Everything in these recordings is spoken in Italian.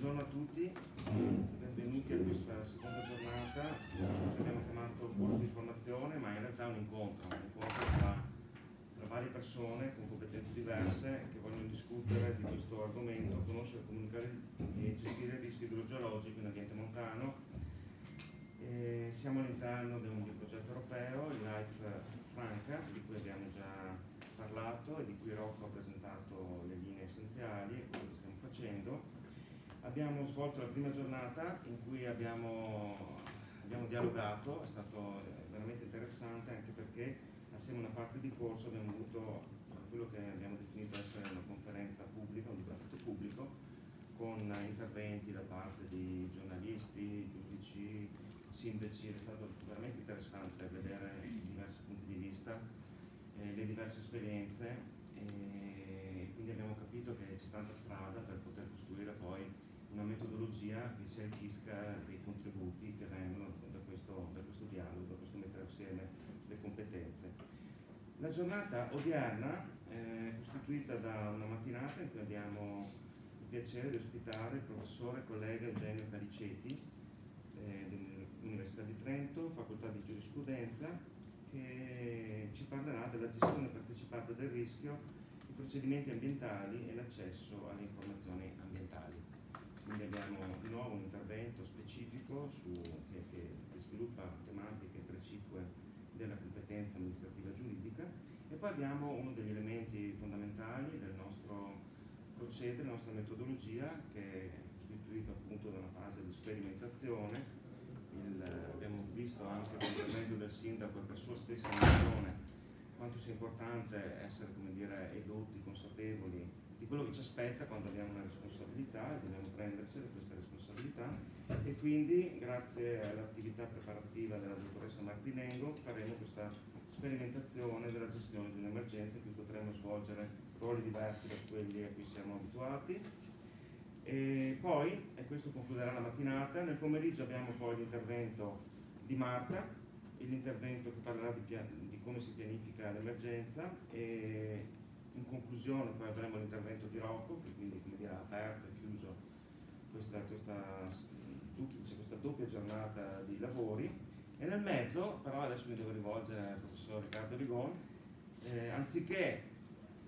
buongiorno a tutti, benvenuti a questa seconda giornata, che abbiamo chiamato corso di formazione, ma in realtà è un incontro, un incontro tra, tra varie persone con competenze diverse che vogliono discutere di questo argomento, conoscere, comunicare e gestire il rischio idrogeologico in ambiente montano. E siamo all'interno di un progetto europeo, il LIFE Franca, di cui abbiamo già parlato e di cui Rocco ha presentato le linee essenziali e quello che stiamo facendo Abbiamo svolto la prima giornata in cui abbiamo, abbiamo dialogato, è stato veramente interessante anche perché assieme a una parte di corso abbiamo avuto quello che abbiamo definito essere una conferenza pubblica, un dibattito pubblico, con interventi da parte di giornalisti, giudici, sindaci, è stato veramente interessante vedere i diversi punti di vista, eh, le diverse esperienze e quindi abbiamo capito che c'è tanta strada per poter costruire poi una metodologia che si arricchisca dei contributi che vengono da questo, da questo dialogo, da questo mettere assieme le competenze. La giornata odierna è costituita da una mattinata in cui abbiamo il piacere di ospitare il professore collega Eugenio Caliceti eh, dell'Università di Trento, Facoltà di Giurisprudenza, che ci parlerà della gestione partecipata del rischio, i procedimenti ambientali e l'accesso alle informazioni ambientali 5 della competenza amministrativa giuridica e poi abbiamo uno degli elementi fondamentali del nostro procedere, della nostra metodologia che è costituito appunto da una fase di sperimentazione, Il, abbiamo visto anche l'intervento del sindaco per sua stessa missione quanto sia importante essere come dire, edotti, consapevoli di quello che ci aspetta quando abbiamo una responsabilità e dobbiamo prendercela questa responsabilità. E quindi grazie all'attività preparativa Martinengo faremo questa sperimentazione della gestione di un'emergenza in cui potremo svolgere ruoli diversi da quelli a cui siamo abituati. E poi, e questo concluderà la mattinata, nel pomeriggio abbiamo poi l'intervento di Marta, l'intervento che parlerà di, di come si pianifica l'emergenza e in conclusione poi avremo l'intervento di Rocco, che quindi come dire, ha aperto e chiuso questa, questa, duplice, questa doppia giornata di lavori e nel mezzo, però adesso mi devo rivolgere al professor Riccardo Rigon, eh, anziché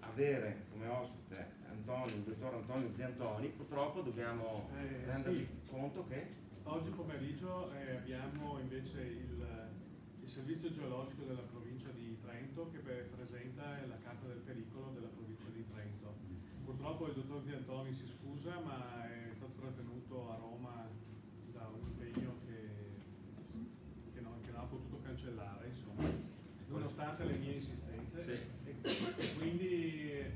avere come ospite Antonio, il dottor Antonio Ziantoni, purtroppo dobbiamo eh, rendervi sì. conto che... Oggi pomeriggio eh, abbiamo invece il il servizio geologico della provincia di Trento che presenta la carta del pericolo della provincia di Trento. Purtroppo il dottor Ziantoni si scusa ma è stato trattenuto a Roma da un impegno che, che, non, che non, ha potuto cancellare, insomma, nonostante le mie insistenze. Sì. E, quindi eh,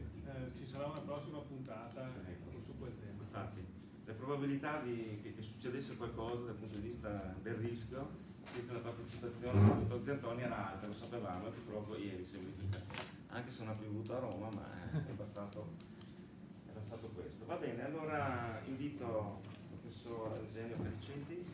ci sarà una prossima puntata sì. su quel tema. Infatti, le probabilità di, che, che succedesse qualcosa dal punto di vista del rischio che la partecipazione del dottor Ziantoni era alta, lo sapevamo, purtroppo ieri si è anche se non ha piovuto a Roma, ma era stato, era stato questo. Va bene, allora invito il professor Eugenio Calicenti